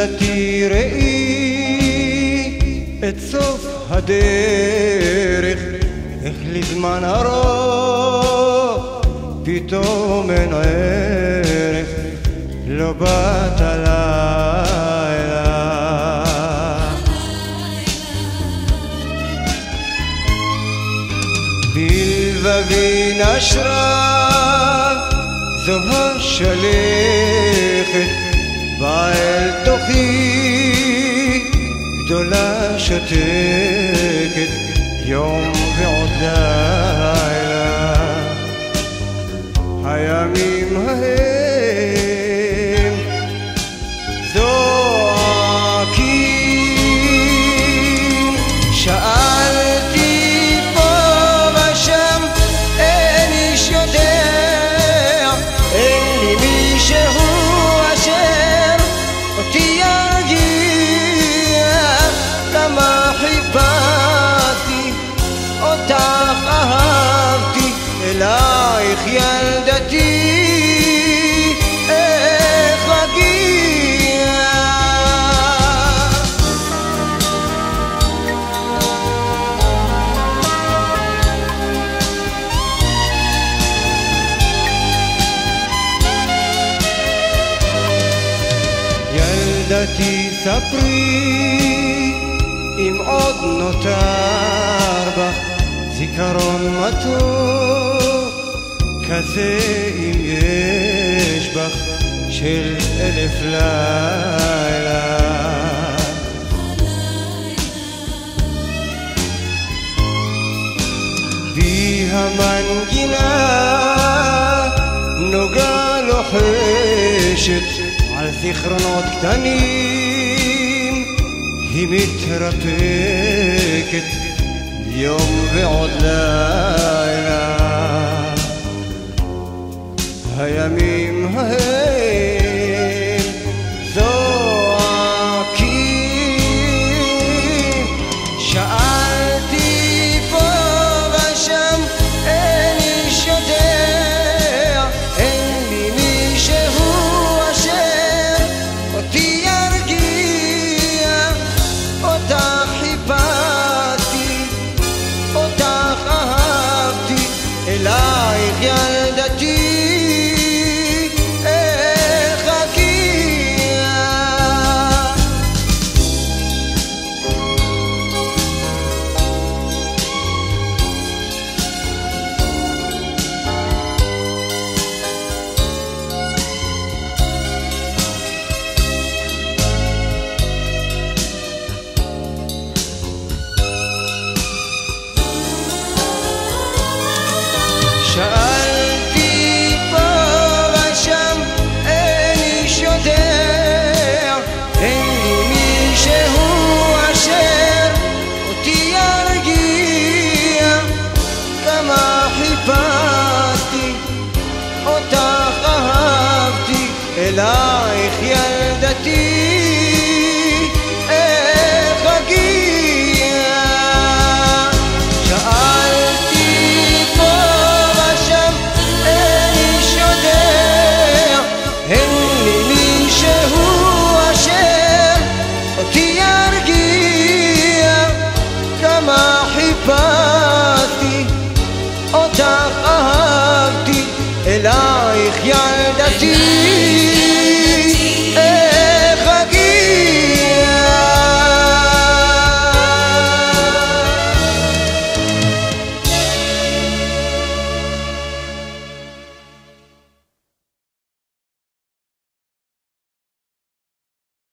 ילדתי ראי את סוף הדרך, איך לזמן ארוך פתאום אין ערך, לא באת הלילה. בלבבי נשרה זו באה אל תוכי גדולה שותקת יום ועוד לילה הימים ההם ילדתי ספרי. אם עוד נותר בך זיכרון מתוק כזה אם יש בך של אלף לילה. המנגינה נוגה לוחשת על זיכרונות קטנים היא מתרפקת יום ועוד לילה. הימים שאלתי פה ושם אין איש יודע. אין לי מישהו אשר אותי ירגיע. כמה חיפשתי אותך אהבתי אלייך